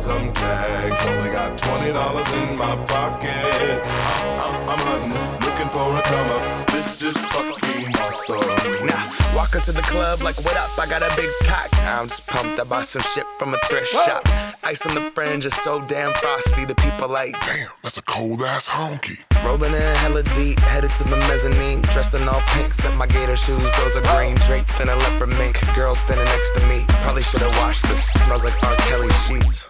some tags. Only got twenty dollars in my pocket. I'm, I'm hunting, looking for a come. This is fucking awesome. Now, walk into the club like, what up? I got a big cock. I'm just pumped. I bought some shit from a thrift shop. Ice on the fringe is so damn frosty. The people like, Damn, that's a cold ass honky. rolling in hella deep, headed to the mezzanine. Dressed in all pink, set my gator shoes. Those are green draped in a leopard mink. Girl standing next to me. Probably should have washed this. Smells like R. Kelly sheets.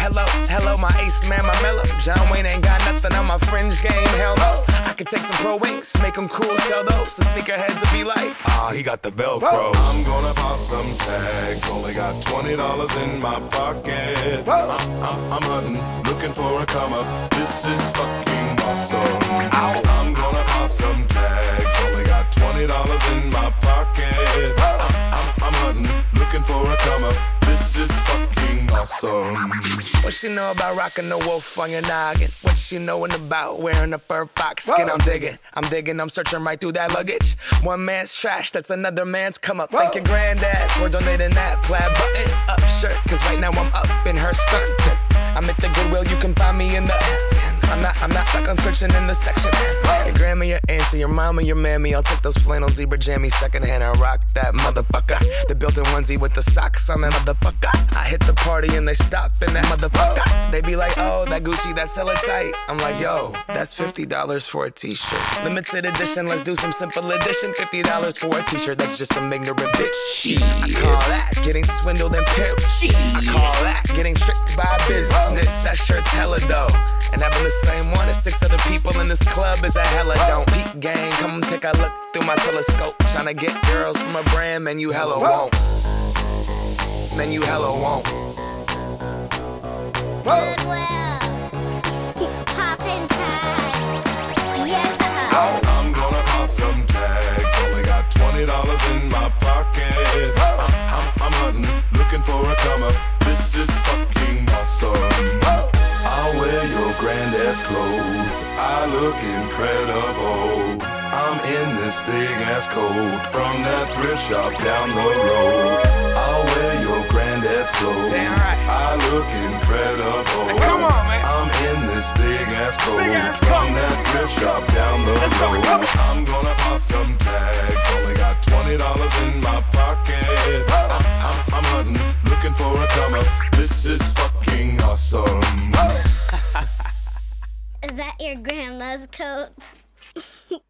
Hello, hello, my ace man, my mellow. John Wayne ain't got nothing on my fringe game, hell no. I could take some pro wings, make them cool, sell those. The sneakerheads will be like, ah, he got the Velcro. I'm gonna pop some tags. Only got twenty dollars in my pocket. I'm, I'm, I'm hunting, looking for a come up. This is fucking awesome. I'm gonna pop some tags. Only got twenty dollars in my pocket. I'm, I'm, I'm hunting, looking for a come up. This is fucking What she know about rocking the wolf on your noggin? What she knowin' about wearing a fur fox skin? I'm digging, I'm digging, I'm searching right through that luggage. One man's trash, that's another man's come up. Thank your granddad for donating that plaid button up shirt. Cause right now I'm up in her skirt. I'm at the Goodwill, you can find me in the. I'm not, I'm not stuck on searching in the section. Your grandma, your auntie, your mama, your mammy. I'll take those flannel zebra jammies secondhand and rock that motherfucker. The built-in onesie with the socks on that motherfucker. I hit the party and they stop in that motherfucker. They be like, oh, that Gucci, that's hella tight. I'm like, yo, that's $50 for a t-shirt. Limited edition, let's do some simple edition. $50 for a t-shirt, that's just some ignorant bitch. Shit. I call that getting swindled and pimped. I call that getting tricked by business. That shirt's hella dope. And having the same one as six other people in this club is a hella don't. Peak gang, come take a look through my telescope. Tryna get girls from a brand, man, you hella won't. Man, you hella won't. Goodwill. This big ass coat from that thrift shop down the road. I'll wear your granddad's clothes. Damn right. I look incredible. come on, man. I'm in this big ass coat Big ass from coat. that thrift shop down the Let's go, road. come on. I'm gonna pop some tags. Only got twenty dollars in my pocket. I'm, I'm, I'm hunting, looking for a come up. This is fucking awesome. Is that your grandma's coat?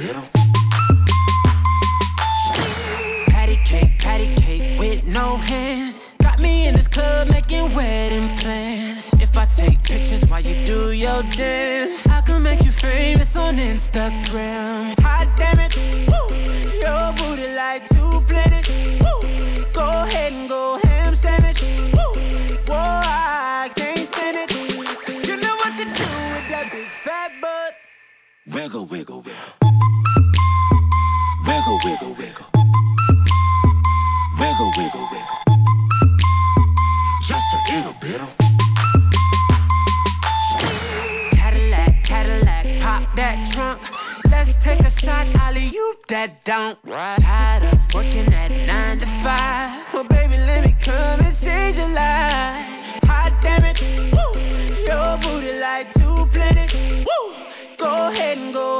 Little. Patty cake, patty cake with no hands. Got me in this club making wedding plans. If I take pictures while you do your dance, I can make you famous on Instagram. Hot damn it, woo. Your booty like two planets. Woo. Go ahead and go ham sandwich. Woo. Whoa, I can't stand it. Cause you know what to do with that big fat butt. Wiggle, wiggle, wiggle. Wiggle, wiggle, wiggle. Wiggle, wiggle, wiggle. Just a little bit. Cadillac, Cadillac, pop that trunk. Let's take a shot, Ollie, you that don't. Tired of working at nine to five. Well, baby, let me come and change your life. Hot damn it, woo. Your booty like two planets, woo. Go ahead and go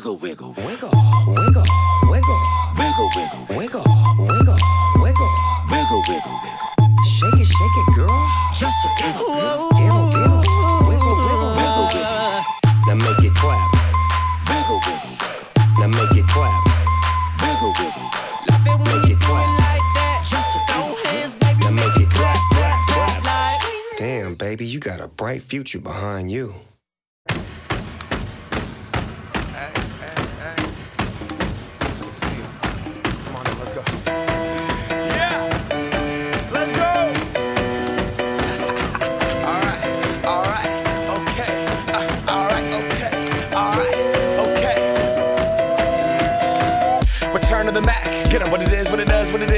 Wiggle, wiggle, wiggle, Wiggle, wiggle, wiggle, wiggle, wiggle, wiggle, wiggle, wiggle. wiggle, wiggle. Shake it, shake it, girl. Just a little. Diddle, diddle. Wiggle, wiggle, Wiggle, wiggle, Now make it clap. wiggle, wiggle, wiggle. Now make it clap. Wiggle, wiggle, wiggle. Love it when you do it like that. Just throw hands, baby. Now make it clap, clap clap. Damn, baby, you got a bright future behind you.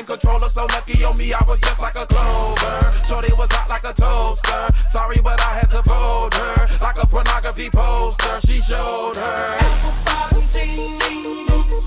in control of so lucky on me, I was just like a clover. Shorty was hot like a toaster. Sorry, but I had to fold her like a pornography poster. She showed her apple bottom jeans,